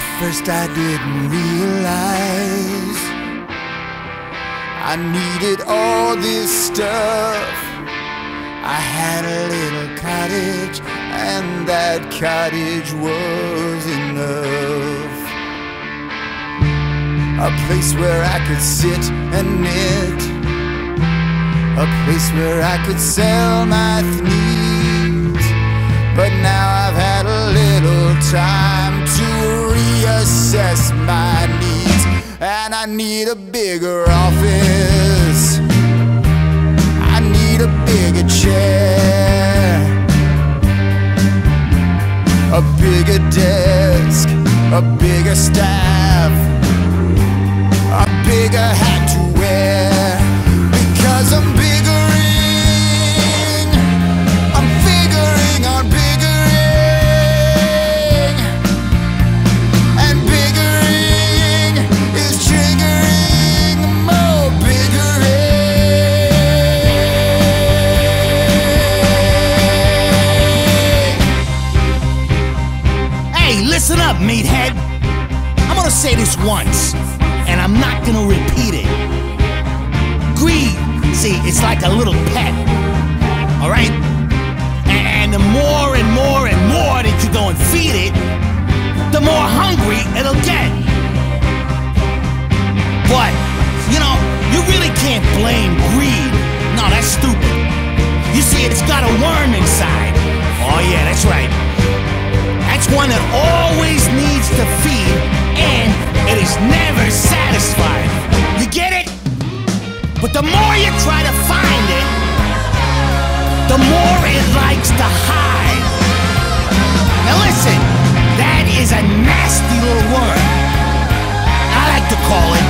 first I didn't realize I needed all this stuff. I had a little cottage, and that cottage was enough. A place where I could sit and knit, a place where I could sell my thneeds. But now I've had a little time my needs, and I need a bigger office. I need a bigger chair, a bigger desk, a bigger staff, meathead. I'm gonna say this once, and I'm not gonna repeat it. Greed, see, it's like a little pet, alright? And the more and more and more that you go and feed it, the more hungry it'll get. But, you know, you really can't blame greed. No, that's stupid. You see, it's got a worm inside. Oh, yeah, that's right. That's one that always needs to feed, and it is never satisfied. You get it? But the more you try to find it, the more it likes to hide. Now listen, that is a nasty little word. I like to call it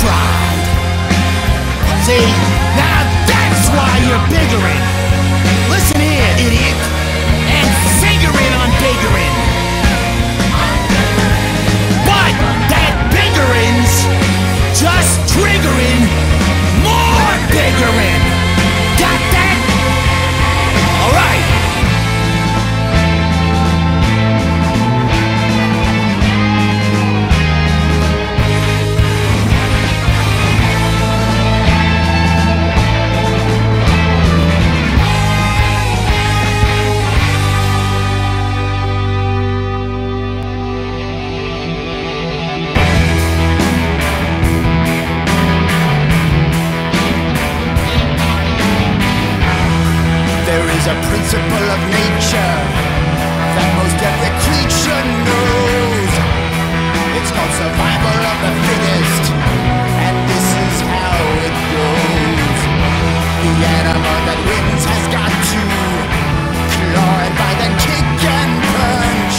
pride. See, now that's why you're biggering. Is a principle of nature that most every creature knows. It's called survival of the fittest, and this is how it goes. The animal that wins has got to claw and bite and kick and punch.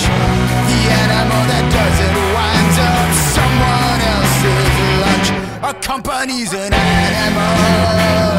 The animal that doesn't winds up someone else's lunch. Accompanies an animal